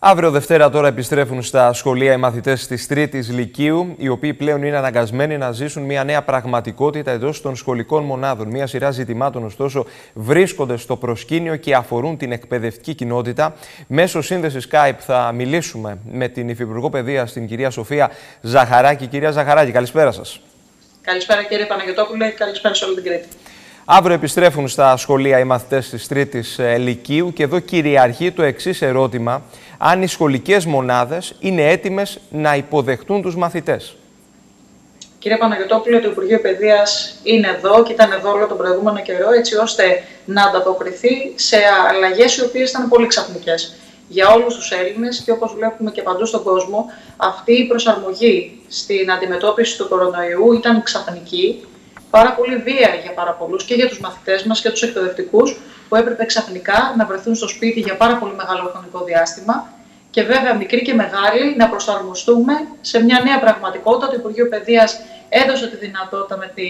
Αύριο Δευτέρα τώρα επιστρέφουν στα σχολεία οι μαθητές της Τρίτης Λυκείου, οι οποίοι πλέον είναι αναγκασμένοι να ζήσουν μια νέα πραγματικότητα εντός των σχολικών μονάδων. Μια σειρά ζητημάτων, ωστόσο, βρίσκονται στο προσκήνιο και αφορούν την εκπαιδευτική κοινότητα. Μέσω σύνδεσης Skype θα μιλήσουμε με την Υφυπουργό Παιδείας, την κυρία Σοφία Ζαχαράκη. Κυρία Ζαχαράκη, καλησπέρα σας. Καλησπέρα κύριε Παναγιώτοπουλε, καλησπέρα σε όλη την Κρήτη. Αύριο επιστρέφουν στα σχολεία οι μαθητές της Τρίτης ε, Λυκείου και εδώ κυριαρχεί το εξής ερώτημα αν οι σχολικές μονάδες είναι έτοιμες να υποδεχτούν τους μαθητές; Κύριε Παναγιώτοπουλε, το Υπουργείο Παιδείας είναι εδώ και ήταν εδώ όλο τον προηγούμενο καιρό, έτσι ώστε να ανταποκριθεί σε αλλαγές οι οποίες ήταν πολύ ξαφνικές για όλους τους Έλληνες και όπως βλέπουμε και παντού στον κόσμο, αυτή η προσαρμογή στην αντιμετώπιση του κορονοϊού ήταν ξαφνική πάρα πολύ βία για πάρα πολλούς και για τους μαθητές μας και τους εκπαιδευτικούς, που έπρεπε ξαφνικά να βρεθούν στο σπίτι για πάρα πολύ μεγάλο χρονικό διάστημα. Και βέβαια, μικροί και μεγάλοι, να προσαρμοστούμε σε μια νέα πραγματικότητα. Το Υπουργείο Παιδείας έδωσε τη δυνατότητα με, τη,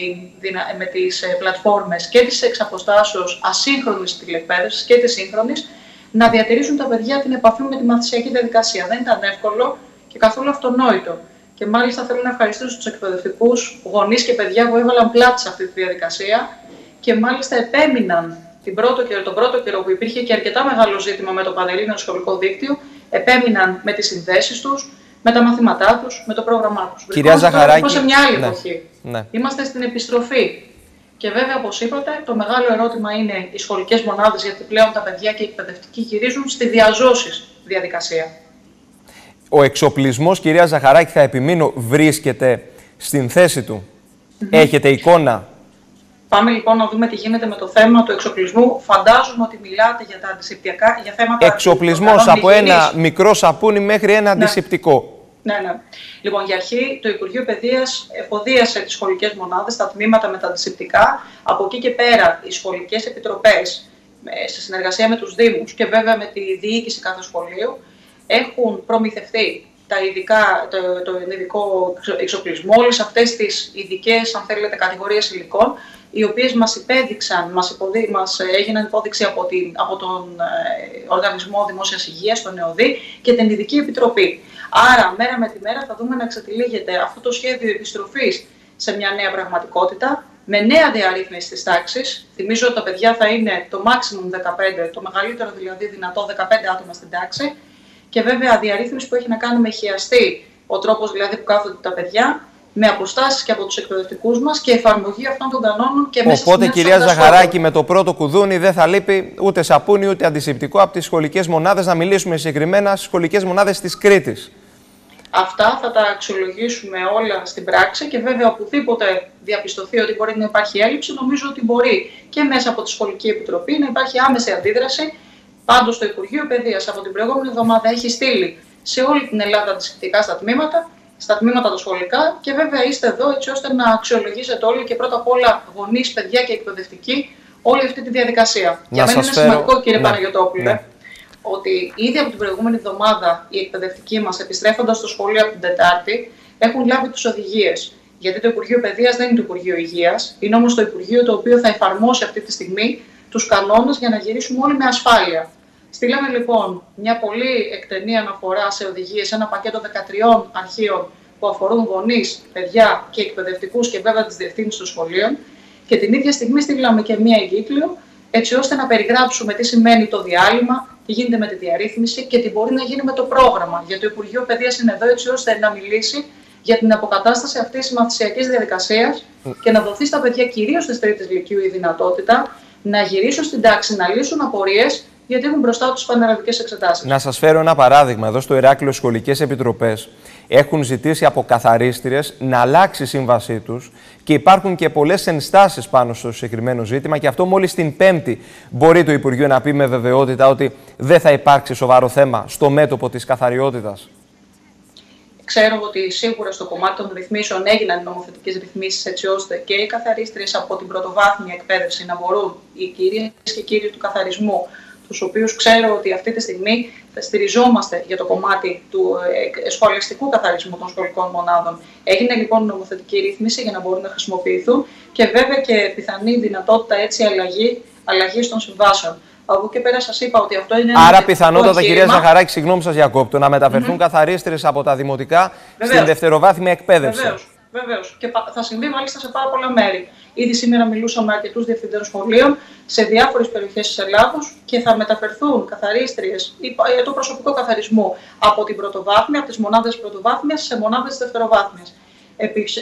με τις ε, πλατφόρμες και της εξαποστάσεως ασύγχρονης τηλεκπαίδευσης και της σύγχρονης να διατηρήσουν τα παιδιά την επαφή με τη μαθησιακή διαδικασία. Δεν ήταν εύκολο και καθόλου αυτονόητο. Και μάλιστα θέλω να ευχαριστήσω τους εκπαιδευτικούς γονείς και παιδιά που έβαλαν πλάτη σε αυτή τη διαδικασία και μάλιστα επέμειναν την πρώτο καιρό, τον πρώτο καιρό που υπήρχε και αρκετά μεγάλο ζήτημα με το Πανελλήνιο Σχολικό Δίκτυο, επέμειναν με τις συνδέσεις τους, με τα μαθήματά τους, με το πρόγραμμά τους. Κυρία Ζαχαράκη. Λοιπόν σε μια άλλη ναι. εποχή. Ναι. Είμαστε στην επιστροφή. Και βέβαια, όπως είπατε, το μεγάλο ερώτημα είναι οι σχολικές μονάδες, γιατί πλέον τα παιδιά και οι εκπαιδευτικοί γυρίζουν στη διαζώσει διαδικασία ο εξοπλισμός, κυρία Ζαχαράκη, θα επιμείνω, βρίσκεται στην θέση του. Έχετε εικόνα; Πάμε λοιπόν να δούμε τι γίνεται με το θέμα του εξοπλισμού. Φαντάζομαι ότι μιλάτε για τα αντισηπτικά, για θέματα... Εξοπλισμός από ένα μικρό σαπούνι μέχρι ένα ναι. αντισηπτικό. Ναι, ναι. Λοιπόν, για αρχή το Υπουργείο Παιδείας εφοδίασε τις σχολικές μονάδες, τα τμήματα με τα αντισηπτικά. Από εκεί και πέρα, οι σχολικές επιτροπές, σε συνεργασία με τους Δήμους και βέβαια με τη διοίκηση κάθε σχολείου, έχουν προμηθευτεί τα ειδικά, το, το ειδικό εξοπλισμό, όλες αυτές τις ειδικές, αν θέλετε, κατηγορίες υλικών, οι οποίες μας υπέδειξαν, μας μας έγιναν υπόδειξη από, την, από τον ε, Οργανισμό Δημόσιας Υγείας, τον ΕΟΔΗ και την Ειδική Επιτροπή. Άρα, μέρα με τη μέρα θα δούμε να εξατηλίγεται αυτό το σχέδιο επιστροφής σε μια νέα πραγματικότητα, με νέα διαρρύθμιση της τάξης. Θυμίζω ότι τα παιδιά θα είναι το maximum 15, το μεγαλύτερο δηλαδή δυνατό 15 άτομα στην τάξη και βέβαια διαρρύθμιση που έχει να κάνει με χειαστή ο τρόπος δηλαδή που κάθονται τα παιδιά, με αποστάσεις και από τους εκπαιδευτικούς μας και εφαρμογή αυτών των κανόνων και μέσα Οπότε, κυρία Ζαχαράκη, με το πρώτο κουδούνι δεν θα λείπει ούτε σαπούνι ούτε αντισηπτικό από τις σχολικές μονάδες. Να μιλήσουμε συγκεκριμένα στις σχολικές μονάδες της Κρήτης. Αυτά θα τα αξιολογήσουμε όλα στην πράξη και βέβαια οπουδήποτε διαπιστωθεί ότι μπορεί να υπάρχει έλλειψη, νομίζω ότι μπορεί και μέσα από τη Σχολική Επιτροπή να υπάρχει άμεση αντίδραση Πάντως το Υπουργείο Παιδείας από την προηγούμενη εβδομάδα έχει στείλει σε όλη την Ελλάδα αντισηπτικά στα τμήματα, στα τμήματα τα σχολικά και βέβαια είστε εδώ έτσι ώστε να αξιολογήσετε όλοι και πρώτα απ' όλα γονείς, παιδιά και εκπαιδευτικοί όλη αυτή τη διαδικασία. Να Για μένα είναι φέρω... σημαντικό, κύριε ναι. Παναγιώτοπουλε, ναι. ότι ήδη από την προηγούμενη εβδομάδα οι εκπαιδευτικοί μας, επιστρέφοντας στο σχολείο από την Τετάρτη, έχουν λάβει τι οδηγίες. Γιατί το Υπουργείο Παιδείας δεν είναι το Υπουργείο Υγείας, είναι όμως το Υπουργείο το οποίο θα εφαρμόσει αυτή τη στιγμή τους κανόνες για να γυρίσουμε όλοι με ασφάλεια. Στείλαμε λοιπόν μια πολύ εκτενή αναφορά σε οδηγίες, ένα πακέτο 13 αρχείων που αφορούν γονείς, παιδιά και εκπαιδευτικούς και βέβαια τις διευθύνσεις των σχολείων. Και την ίδια στιγμή στείλαμε και μία εγκύκλιο, έτσι ώστε να περιγράψουμε τι σημαίνει το διάλειμμα, τι γίνεται με τη διαρρύθμιση και τι μπορεί να γίνει με το πρόγραμμα. Γιατί το Υπουργείο Παιδείας είναι εδώ έτσι ώστε να μιλήσει για την αποκατάσταση αυτής της μαθησιακής διαδικασίας και να δοθεί στα παιδιά, κυρίως της Τρίτης Λυκείου, η δυνατότητα να γυρίσουν στην τάξη, να λύσουν απορίες γιατί έχουν μπροστά τους πανελλαδικές εξετάσεις. Να σας φέρω ένα παράδειγμα. Εδώ στο Ηράκλειο, σχολικές επιτροπές έχουν ζητήσει από καθαρίστριες να αλλάξει η σύμβασή τους και υπάρχουν και πολλές ενστάσεις πάνω στο συγκεκριμένο ζήτημα. Και αυτό μόλις την Πέμπτη μπορεί το Υπουργείο να πει με βεβαιότητα ότι δεν θα υπάρξει σοβαρό θέμα στο μέτωπο της καθαριότητας. Ξέρω ότι σίγουρα στο κομμάτι των ρυθμίσεων έγιναν νομοθετικές ρυθμίσεις έτσι ώστε και οι καθαρίστριες από την πρωτοβάθμια εκπαίδευση να μπορούν, οι κυρίες και κύριοι του καθαρισμού, τους οποίους ξέρω ότι αυτή τη στιγμή θα στηριζόμαστε για το κομμάτι του ε, σχολιστικού καθαρισμού των σχολικών μονάδων. Έγινε λοιπόν νομοθετική ρύθμιση για να μπορούν να χρησιμοποιηθούν και βέβαια και πιθανή δυνατότητα έτσι αλλαγή, αλλαγής των συμβάσεων. Από εκεί και πέρα σας είπα ότι αυτό είναι. Άρα, πιθανότατα, κυρία Ζαχαράκη, συγγνώμη σας διακόπτω, να μεταφερθούν mm -hmm. καθαρίστρε από τα δημοτικά Βεβαίως. στην δευτεροβάθμια εκπαίδευση. Βεβαίως. Βεβαίως. Και θα συμβεί μάλιστα σε πάρα πολλά μέρη. Ήδη σήμερα μιλούσα με αρκετούς διευθυντές σχολείων σε διάφορες περιοχές της Ελλάδος και θα μεταφερθούν καθαρίστριες ή το προσωπικό καθαρισμό από την πρωτοβάθμια, από τις μονάδες πρωτοβάθμιας σε μονάδες δευτεροβάθμιας.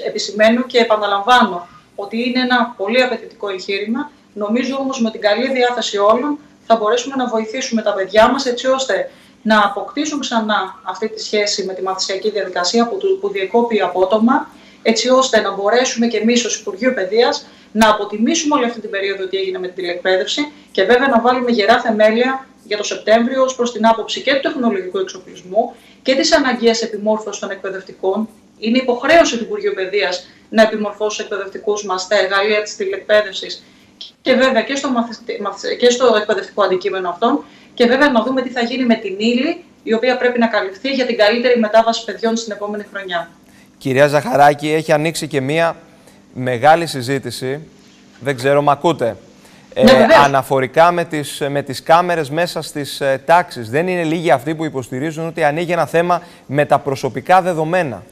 Επισημαίνω και επαναλαμβάνω ότι είναι ένα πολύ απαιτητικό εγχείρημα. Νομίζω όμως με την καλή διάθεση όλων θα μπορέσουμε να βοηθήσουμε τα παιδιά μας έτσι ώστε να αποκτήσουν ξανά αυτή τη σχέση με τη μαθησιακή διαδικασία που, που διεκόπη απότομα, έτσι ώστε να μπορέσουμε και εμείς ως Υπουργείο Παιδείας να αποτιμήσουμε όλη αυτή την περίοδο τι έγινε με την τηλεκπαίδευση και βέβαια να βάλουμε γερά θεμέλια για το Σεπτέμβριο ως προς την άποψη και του τεχνολογικού εξοπλισμού και της αναγκαίας επιμόρφωσης των εκπαιδευτικών. Είναι υποχρέωση του Υπουργείου Παιδείας να επιμορφώσει τους εκπαιδευτικούς μας τα εργαλεία της τηλεκπαίδευση και βέβαια και στο, και στο εκπαιδευτικό αντικείμενο αυτών και βέβαια να δούμε τι θα γίνει με την ύλη η οποία πρέπει να καλυφθεί για την καλύτερη μετάβαση παιδιών στην επόμενη χρονιά. Κυρία Ζαχαράκη, έχει ανοίξει και μία μεγάλη συζήτηση, δεν ξέρω, μ' ακούτε, ναι, ε, αναφορικά με τις, με τις κάμερες μέσα στις ε, τάξεις. Δεν είναι λίγοι αυτοί που υποστηρίζουν ότι ανοίγει ένα θέμα με τα προσωπικά δεδομένα.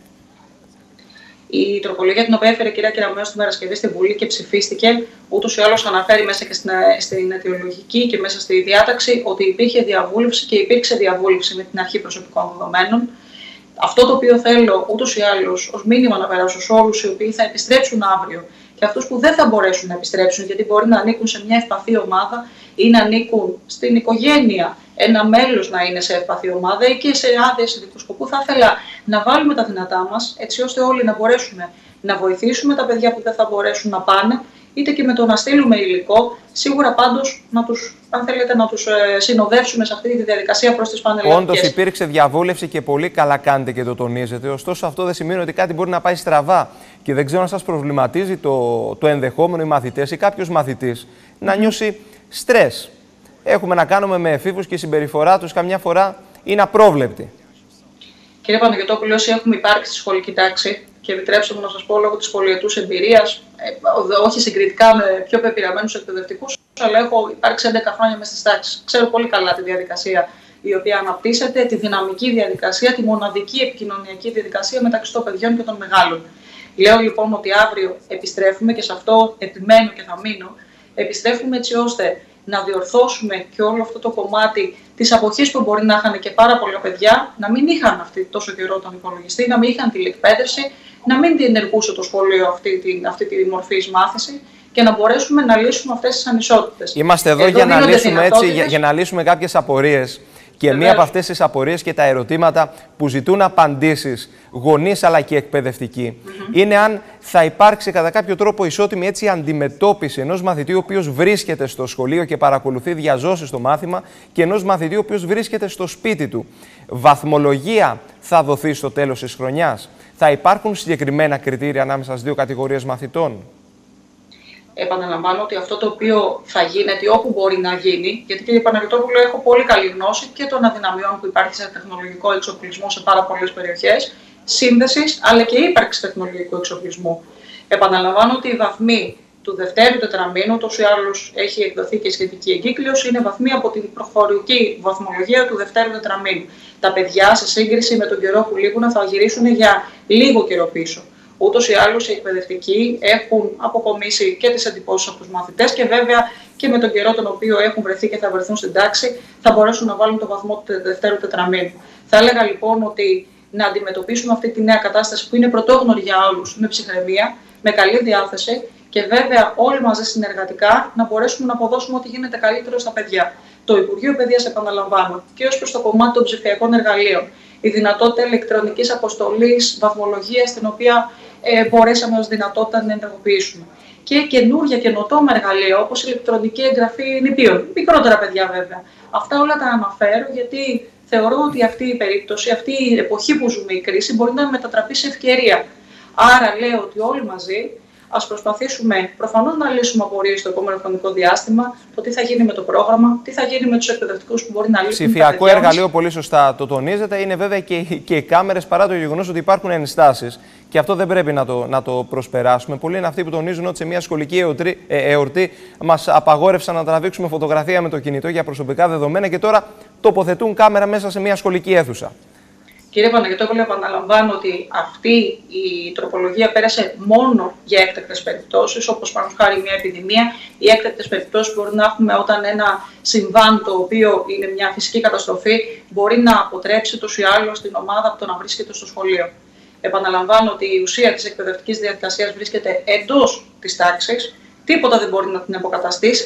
Η τροπολογία την οποία έφερε η κυρία Κεραμέως την Παρασκευή στην Βουλή και ψηφίστηκε, ούτως ή άλλως αναφέρει μέσα και στην, στην αιτιολογική και μέσα στη διάταξη ότι υπήρχε διαβούλευση και υπήρξε διαβούλευση με την αρχή προσωπικών δεδομένων. Αυτό το οποίο θέλω ούτως ή άλλως ως μήνυμα να περάσω σε όλους οι οποίοι θα επιστρέψουν αύριο και αυτούς που δεν θα μπορέσουν να επιστρέψουν, γιατί μπορεί να ανήκουν σε μια ευπαθή ομάδα ή να ανήκουν στην οικογένεια, ένα μέλος να είναι σε ευπαθή ομάδα ή και σε άδειες ειδικού σκοπού. Θα ήθελα να βάλουμε τα δυνατά μας, έτσι ώστε όλοι να μπορέσουμε να βοηθήσουμε τα παιδιά που δεν θα μπορέσουν να πάνε, είτε και με το να στείλουμε υλικό, σίγουρα πάντως να τους, αν θέλετε, να τους ε, συνοδεύσουμε σε αυτή τη διαδικασία προς τις πανελλαδικές. Όντως υπήρξε διαβούλευση και πολύ καλά κάνετε και το τονίζετε. Ωστόσο, αυτό δεν σημαίνει ότι κάτι μπορεί να πάει στραβά. Και δεν ξέρω αν σας προβληματίζει το, το ενδεχόμενο οι μαθητές ή κάποιος μαθητής να νιώσει στρες. Έχουμε να κάνουμε με εφήβους και η συμπεριφορά τους καμιά φορά είναι απρόβλεπτη. Κύριε Παναγιώτοπουλο, όσοι έχουμε υπάρξει στη σχολική τάξη, και επιτρέψτε μου να σας πω λόγω της πολιετούς εμπειρίας, ε, όχι συγκριτικά με πιο πεπειραμένους εκπαιδευτικούς, αλλά έχω υπάρξει 11 χρόνια με στις τάξεις. Ξέρω πολύ καλά τη διαδικασία η οποία αναπτύσσεται, τη δυναμική διαδικασία, τη μοναδική επικοινωνιακή διαδικασία μεταξύ των παιδιών και των μεγάλων. Λέω λοιπόν ότι αύριο επιστρέφουμε και σε αυτό επιμένω και θα μείνω. Επιστρέφουμε έτσι ώστε να διορθώσουμε και όλο αυτό το κομμάτι της αποχής που μπορεί να είχαν και πάρα πολλά παιδιά, να μην είχαν αυτή τόσο καιρό τον υπολογιστή, να μην είχαν τηλεκπαίδευση, να μην διενεργούσε το σχολείο αυτή τη, αυτή τη μορφή μάθηση και να μπορέσουμε να λύσουμε αυτές τις ανισότητες. Είμαστε εδώ, εδώ για, να λύσουμε έτσι, για, για να λύσουμε κάποιες απορίες. Και μία από αυτές τις απορίες και τα ερωτήματα που ζητούν απαντήσεις γονείς αλλά και εκπαιδευτικοί είναι αν θα υπάρξει κατά κάποιο τρόπο ισότιμη έτσι αντιμετώπιση ενός μαθητή ο οποίος βρίσκεται στο σχολείο και παρακολουθεί διαζώσεις στο μάθημα και ενός μαθητή ο οποίος βρίσκεται στο σπίτι του. Βαθμολογία θα δοθεί στο τέλος της χρονιάς. Θα υπάρχουν συγκεκριμένα κριτήρια ανάμεσα στις δύο κατηγορίες μαθητών; Επαναλαμβάνω ότι αυτό το οποίο θα γίνεται όπου μπορεί να γίνει, γιατί κύριε Παναγιώτοπουλο έχω πολύ καλή γνώση και των αδυναμιών που υπάρχει σε τεχνολογικό εξοπλισμό σε πάρα πολλές περιοχές, σύνδεσης αλλά και ύπαρξη τεχνολογικού εξοπλισμού. Επαναλαμβάνω ότι οι βαθμοί του δευτέρου τετραμήνου, τόσο ή άλλως έχει εκδοθεί και σχετική εγκύκλωση, είναι βαθμοί από την προχωρική βαθμολογία του δευτέρου τετραμήνου. Τα παιδιά, σε σύγκριση με τον καιρό που λείπουν, θα γυρίσουν για λίγο καιρό πίσω. Ούτως ή άλλως οι εκπαιδευτικοί έχουν αποκομίσει και τις εντυπώσεις από τους μαθητές και βέβαια και με τον καιρό τον οποίο έχουν βρεθεί και θα βρεθούν στην τάξη θα μπορέσουν να βάλουν το βαθμό του δευτέρου τετραμήνου. Θα έλεγα λοιπόν ότι να αντιμετωπίσουμε αυτή τη νέα κατάσταση που είναι πρωτόγνωρη για όλους με ψυχραιμία, με καλή διάθεση και βέβαια όλοι μαζί συνεργατικά να μπορέσουμε να αποδώσουμε ό,τι γίνεται καλύτερο στα παιδιά. Το Υπουργείο Παιδείας, επαναλαμβάνω, και ως προς το κομμάτι των ψηφιακών εργαλείων, η δυνατότητα ηλεκτρονικής αποστολής, βαθμολογίας, την οποία ε, μπορέσαμε ως δυνατότητα να ενεργοποιήσουμε. Και καινούργια καινοτόμα εργαλεία όπως η ηλεκτρονική εγγραφή νηπίων. Μικρότερα παιδιά βέβαια. Αυτά όλα τα αναφέρω γιατί θεωρώ ότι αυτή η περίπτωση, αυτή η εποχή που ζούμε η κρίση μπορεί να μετατραπεί σε ευκαιρία. Άρα λέω ότι όλοι μαζί Α προσπαθήσουμε προφανώς να λύσουμε απορίες στο επόμενο χρονικό διάστημα, το τι θα γίνει με το πρόγραμμα, τι θα γίνει με τους εκπαιδευτικούς που μπορεί να λύσουν. Ψηφιακό εργαλείο, πολύ σωστά το τονίζετε, είναι βέβαια και, και οι κάμερες παρά το γεγονός ότι υπάρχουν ενστάσεις. Και αυτό δεν πρέπει να το, να το προσπεράσουμε. Πολλοί είναι αυτοί που τονίζουν ότι σε μια σχολική εορτή, ε, εορτή μας απαγόρευσαν να τραβήξουμε φωτογραφία με το κινητό για προσωπικά δεδομένα και τώρα τοποθετούν κάμερα μέσα σε μια σχολική αίθουσα. Κύριε Παναγιώτοπουλε, επαναλαμβάνω ότι αυτή η τροπολογία πέρασε μόνο για έκτακτες περιπτώσεις, όπως πάνω χάρη μια επιδημία. Οι έκτακτες περιπτώσεις μπορεί να έχουμε όταν ένα συμβάν, το οποίο είναι μια φυσική καταστροφή, μπορεί να αποτρέψει τόσο ή άλλω την ομάδα από το να βρίσκεται στο σχολείο. Επαναλαμβάνω ότι η ουσία της εκπαιδευτικής διαδικασίας βρίσκεται εντός της τάξης. Τίποτα δεν μπορεί να την,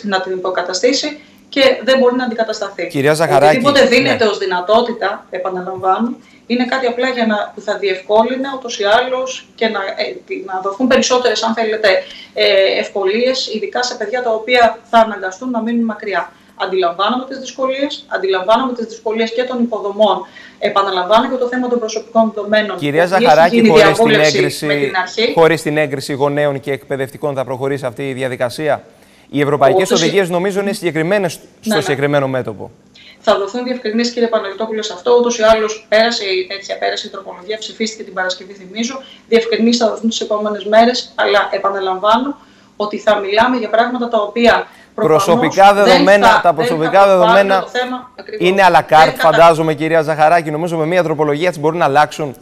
να την υποκαταστήσει και δεν μπορεί να αντικατασταθεί. Κυρία Ζαχαράκη. Οτιδήποτε δίνεται ναι. ως δυνατότητα, επαναλαμβάνω, είναι κάτι απλά για να, που θα διευκόλυνε ούτως ή άλλως και να, ε, να δοθούν περισσότερες, αν θέλετε, ε, ευκολίες, ειδικά σε παιδιά τα οποία θα αναγκαστούν να μείνουν μακριά. Αντιλαμβάνομαι τις δυσκολίες, αντιλαμβάνομαι τις δυσκολίες και των υποδομών. Επαναλαμβάνω και το θέμα των προσωπικών δεδομένων. Κυρία Ζαχαράκη, χωρίς την, έγκριση, χωρίς την έγκριση γονέων και εκπαιδευτικών θα προχωρήσει αυτή η διαδικασία. Οι ευρωπαϊκές οδηγίες νομίζω είναι συγκεκριμένες στο ναι, ναι. συγκεκριμένο μέτωπο. Θα δοθούν διευκρινήσεις, κύριε Παναγιώτοπουλο, σε αυτό. Ούτως ή άλλως πέρασε η τέτοια πέρασε η τροπολογία, ψηφίστηκε την Παρασκευή, θυμίζω. Διευκρινήσεις θα δοθούν τι επόμενες μέρες. Αλλά επαναλαμβάνω ότι θα μιλάμε για πράγματα τα οποία προσωπικά δεδομένα, τα προσωπικά δεδομένα είναι à la carte, φαντάζομαι, κυρία Ζαχαράκη. Νομίζω με μια τροπολογία έτσι μπορεί να αλλάξουν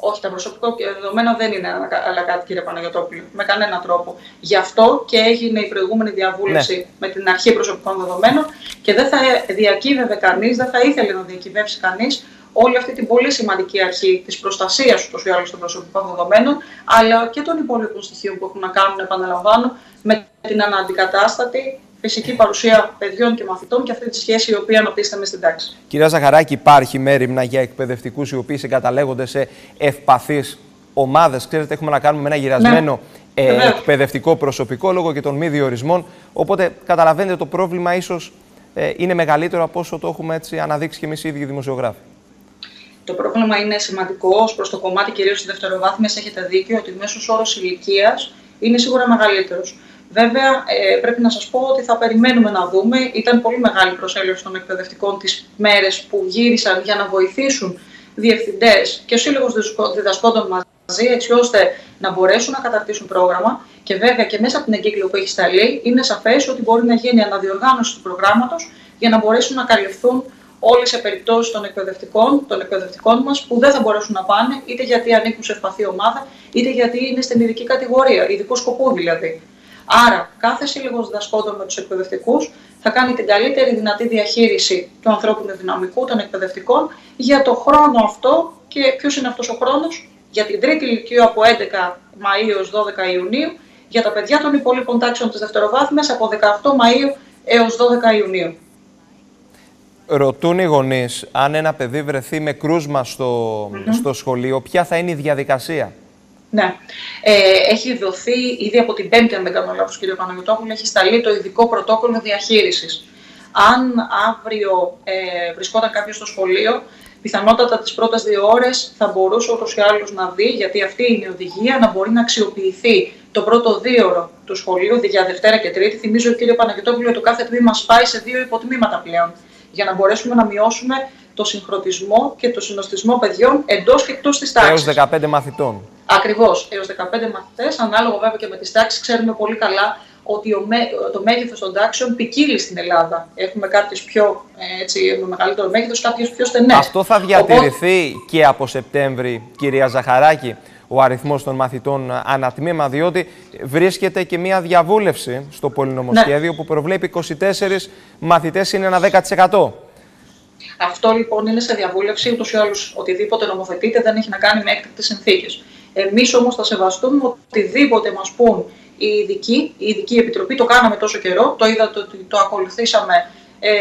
όχι, τα προσωπικά δεδομένα δεν είναι αλλά κάτι, κύριε Παναγιώτοπουλο, με κανένα τρόπο. Γι' αυτό και έγινε η προηγούμενη διαβούλευση ναι. με την αρχή προσωπικών δεδομένων και δεν θα διακύβευε κανείς, δεν θα ήθελε να διακυβεύσει κανείς όλη αυτή την πολύ σημαντική αρχή της προστασίας ούτως ή άλλως των προσωπικών δεδομένων, αλλά και των υπόλοιπων στοιχείων που έχουν να κάνουν, επαναλαμβάνω, με την αναντικατάστατη φυσική παρουσία παιδιών και μαθητών και αυτή τη σχέση η οποία αναπτύσσεται στην τάξη. Κυρία Ζαχαράκη, υπάρχει μέρημνα για εκπαιδευτικούς οι οποίοι συγκαταλέγονται σε ευπαθείς ομάδες. Ξέρετε, έχουμε να κάνουμε με ένα γυρασμένο ναι, ε, εκπαιδευτικό προσωπικό λόγω και των μη διορισμών. Οπότε καταλαβαίνετε το πρόβλημα ίσως ε, είναι μεγαλύτερο από όσο το έχουμε έτσι αναδείξει και εμείς οι ίδιοι δημοσιογράφοι. Το πρόβλημα είναι σημαντικό ως προς το κομμάτι κυρίως της δευτεροβάθμιας. Έχετε δίκιο ότι ο μέσος όρος ηλικίας είναι σίγουρα μεγαλύτερος. Βέβαια, ε, πρέπει να σας πω ότι θα περιμένουμε να δούμε. Ήταν πολύ μεγάλη προσέλευση των εκπαιδευτικών τις μέρες που γύρισαν για να βοηθήσουν διευθυντές και ο Σύλλογος Διδασκόντων μαζί, έτσι ώστε να μπορέσουν να καταρτήσουν πρόγραμμα. Και βέβαια και μέσα από την εγκύκλιο που έχεις σταλεί, είναι σαφές ότι μπορεί να γίνει αναδιοργάνωση του προγράμματος για να μπορέσουν να καλυφθούν όλες οι περιπτώσεις των εκπαιδευτικών, των εκπαιδευτικών μας που δεν θα μπορέσουν να πάνε, είτε γιατί ανήκουν σε ευπαθή ομάδα, είτε γιατί είναι στην ειδική κατηγορία, ειδικού σκοπού δηλαδή. Άρα, κάθε σύλλογος διδασκόντων με τους εκπαιδευτικούς θα κάνει την καλύτερη δυνατή διαχείριση του ανθρώπινου δυναμικού, των εκπαιδευτικών, για το χρόνο αυτό και ποιος είναι αυτός ο χρόνος, για την τρίτη ηλικία από 11 Μαΐου έως 12 Ιουνίου, για τα παιδιά των υπόλοιπων τάξεων της δευτεροβάθμιας από 18 Μαΐου έως 12 Ιουνίου. Ρωτούν οι γονείς αν ένα παιδί βρεθεί με κρούσμα στο, στο σχολείο, ποια θα είναι η διαδικασία; Ναι. Ε, έχει δοθεί ήδη από την Πέμπτη, αν δεν κάνω λάθος, κύριε Παναγιώτοπουλο, έχει σταλεί το ειδικό πρωτόκολλο διαχείρισης. Αν αύριο ε, βρισκόταν κάποιος στο σχολείο, πιθανότατα τις πρώτες δύο ώρες θα μπορούσε ούτως ή άλλως να δει, γιατί αυτή είναι η οδηγία, να μπορεί να αξιοποιηθεί το πρώτο δύο του σχολείου, για Δευτέρα και Τρίτη. Θυμίζω, κύριε Παναγιώτοπουλο, ότι το κάθε τμήμα σπάει σε δύο υποτμήματα πλέον, για να μπορέσουμε να μειώσουμε το συγχρονισμό και το συνοστισμό παιδιών εντός και εκτός της τάξης. Έω 15 μαθητών. Ακριβώς, έως 15 μαθητές, ανάλογα βέβαια και με τις τάξεις, ξέρουμε πολύ καλά ότι ο, το μέγεθος των τάξεων ποικίλει στην Ελλάδα. Έχουμε κάποιες πιο έτσι, με μεγαλύτερο μέγεθος, κάποιες πιο στενές. Αυτό θα διατηρηθεί και από Σεπτέμβρη, κυρία Ζαχαράκη, ο αριθμός των μαθητών ανατμήμα, διότι βρίσκεται και μια διαβούλευση στο πολυνομοσχέδιο ναι. που προβλέπει 24 μαθητές είναι ένα 10%. Αυτό λοιπόν είναι σε διαβούλευση, ούτως ή άλλως οτιδήποτε νομοθετείται δεν έχει να κάνει με έκτακτες συνθήκες. Εμείς όμως θα σεβαστούμε οτιδήποτε μας πούν οι ειδικοί, η ειδική επιτροπή, το κάναμε τόσο καιρό, το είδατε ότι το ακολουθήσαμε ε,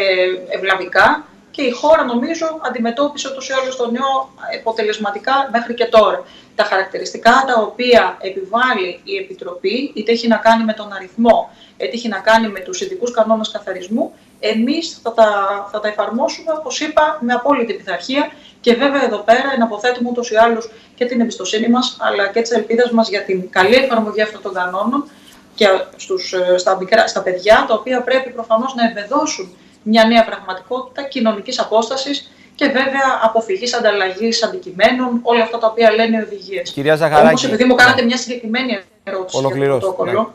ευλαβικά και η χώρα νομίζω αντιμετώπισε ούτως ή άλλως το νέο αποτελεσματικά μέχρι και τώρα. Τα χαρακτηριστικά τα οποία επιβάλλει η Επιτροπή, είτε έχει να κάνει με τον αριθμό, είτε έχει να κάνει με τους ειδικούς κανόνες καθαρισμού, εμείς θα τα, θα τα εφαρμόσουμε, όπως είπα, με απόλυτη πειθαρχία και βέβαια εδώ πέρα εναποθέτουμε ούτως ή άλλως και την εμπιστοσύνη μας, αλλά και τις ελπίδες μας για την καλή εφαρμογή αυτών των κανόνων και στους, ε, στα, μικρά, στα παιδιά, τα οποία πρέπει προφανώς να ευεδώσουν μια νέα πραγματικότητα κοινωνικής απόστασης και βέβαια αποφυγής ανταλλαγής αντικειμένων, όλα αυτά τα οποία λένε οι οδηγίες. Κυρία Ζαχαράκη. Όμως, επειδή μου κάνατε μια συγκεκριμένη ερώτηση για το πρωτόκολλο, ναι.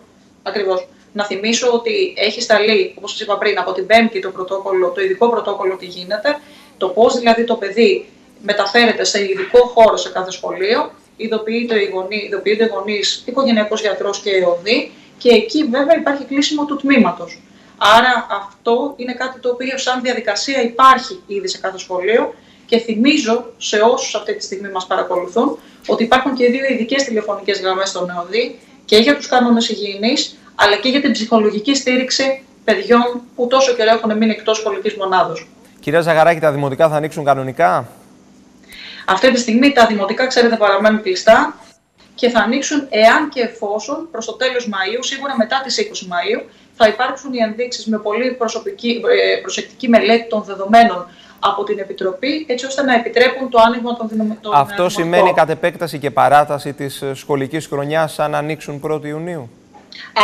ακριβώς. Να θυμίσω ότι έχει σταλεί, όπως σας είπα πριν, από την Πέμπτη το, πρωτόκολλο, το ειδικό πρωτόκολλο τι γίνεται, το πώς δηλαδή το παιδί μεταφέρεται σε ειδικό χώρο σε κάθε σχολείο, ειδοποιείται οι γονεί, γονείς, οικογενειακός γιατρός και ΕΟΔΗ, και εκεί βέβαια υπάρχει κλείσιμο του τμήματος. Άρα αυτό είναι κάτι το οποίο σαν διαδικασία υπάρχει ήδη σε κάθε σχολείο και θυμίζω σε όσους αυτή τη στιγμή μας παρακολουθούν ότι υπάρχουν και δύο ειδικές τηλεφωνικές γραμμές στον ΕΟΔΗ και για τους κανόνες υγιεινής αλλά και για την ψυχολογική στήριξη παιδιών που τόσο καιρό έχουν μείνει εκτός σχολικής μονάδος. Κυρία Ζαγαράκη, τα δημοτικά θα ανοίξουν κανονικά; Αυτή τη στιγμή τα δημοτικά, ξέρετε, παραμένουν κλειστά και θα ανοίξουν εάν και εφόσον προς το τέλος Μαΐου, σίγουρα μετά τις 20 Μαΐου, θα υπάρξουν οι ενδείξεις με πολύ προσωπική, ε, προσεκτική μελέτη των δεδομένων από την Επιτροπή, έτσι ώστε να επιτρέπουν το άνοιγμα των δυναμικών. Αυτό σημαίνει κατ' επέκταση και παράταση της ε, σχολικής χρονιάς αν ανοίξουν 1η Ιουνίου;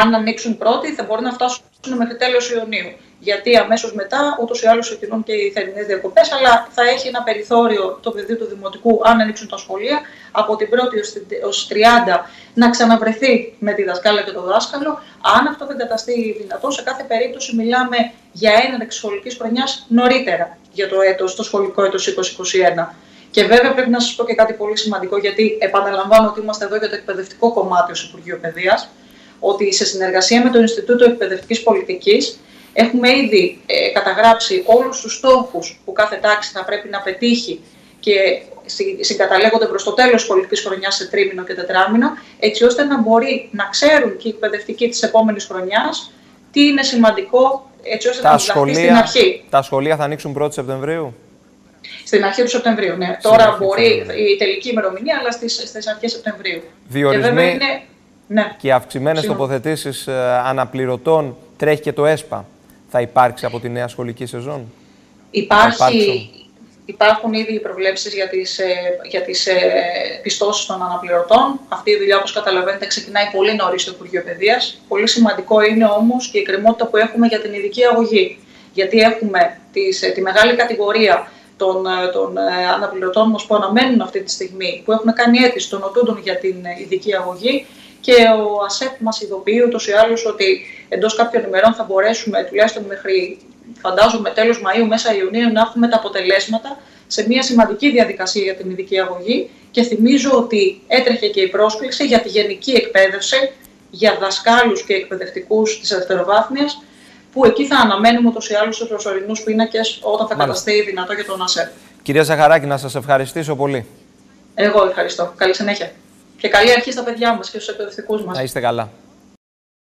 Αν ανοίξουν πρώτη, θα μπορεί να φτάσουν μέχρι τέλος Ιουνίου γιατί αμέσως μετά ούτως ή άλλως ξεκινούν και οι θερινές διακοπές, αλλά θα έχει ένα περιθώριο το πεδίο του Δημοτικού, αν ανοίξουν τα σχολεία, από την 1η έω 30 να ξαναβρεθεί με τη δασκάλα και το δάσκαλο. Αν αυτό δεν καταστεί δυνατό, σε κάθε περίπτωση μιλάμε για έναρξη σχολικής χρονιάς νωρίτερα για το, έτος, το σχολικό έτος 2021. Και βέβαια πρέπει να σας πω και κάτι πολύ σημαντικό, γιατί επαναλαμβάνω ότι είμαστε εδώ για το εκπαιδευτικό κομμάτι ως Υπουργείο Παιδείας, ότι σε συνεργασία με το Ινστιτούτο Εκπαιδευτικής Πολιτικής Έχουμε ήδη ε, καταγράψει όλους τους στόχους που κάθε τάξη θα πρέπει να πετύχει και συγκαταλέγονται προς το τέλος πολιτικής χρονιάς σε τρίμηνο και τετράμηνο, έτσι ώστε να μπορεί να ξέρουν και οι εκπαιδευτικοί της επόμενης χρονιάς τι είναι σημαντικό, έτσι ώστε τα να σχολεία, στην αρχή. Τα σχολεία θα ανοίξουν 1η Σεπτεμβρίου; Στην αρχή του Σεπτεμβρίου, ναι. Τώρα μπορεί η τελική ημερομηνία, αλλά στις, στις αρχές Σεπτεμβρίου. Διορισμοί και, είναι, ναι. και αυξημένες τοποθετήσεις ε, αναπληρωτών τρέχει και το ΕΣΠΑ θα υπάρξει από τη νέα σχολική σεζόν; Υπάρχει, υπάρχουν ήδη οι προβλέψεις για τις, ε, για τις ε, πιστώσεις των αναπληρωτών. Αυτή η δουλειά, όπως καταλαβαίνετε, ξεκινάει πολύ νωρίς στο Υπουργείο Παιδείας. Πολύ σημαντικό είναι όμως και η κρεμότητα που έχουμε για την ειδική αγωγή. Γιατί έχουμε τις, ε, τη μεγάλη κατηγορία των, των αναπληρωτών μας που αναμένουν αυτή τη στιγμή, που έχουν κάνει αίτηση των οτούντων για την ειδική αγωγή και ο ΑΣΕΠ μας ειδοποιεί ούτως ή άλλως ότι εντός κάποιων ημερών θα μπορέσουμε τουλάχιστον μέχρι φαντάζομαι τέλος Μαΐου, μέσα Ιουνίου να έχουμε τα αποτελέσματα σε μια σημαντική διαδικασία για την ειδική αγωγή και θυμίζω ότι έτρεχε και η πρόσκληση για τη γενική εκπαίδευση για δασκάλους και εκπαιδευτικούς της δευτεροβάθμιας που εκεί θα αναμένουμε ούτως ή άλλως τους προσωρινούς πίνακες όταν θα καταστεί δυνατό για τον ΑΣΕΠ. Κυρία Ζαχαράκη, να σας ευχαριστήσω πολύ. Εγώ ευχαριστώ. Καλή συνέχεια. Και καλή αρχή στα παιδιά μας και στους εκπαιδευτικούς μας. Να είστε καλά.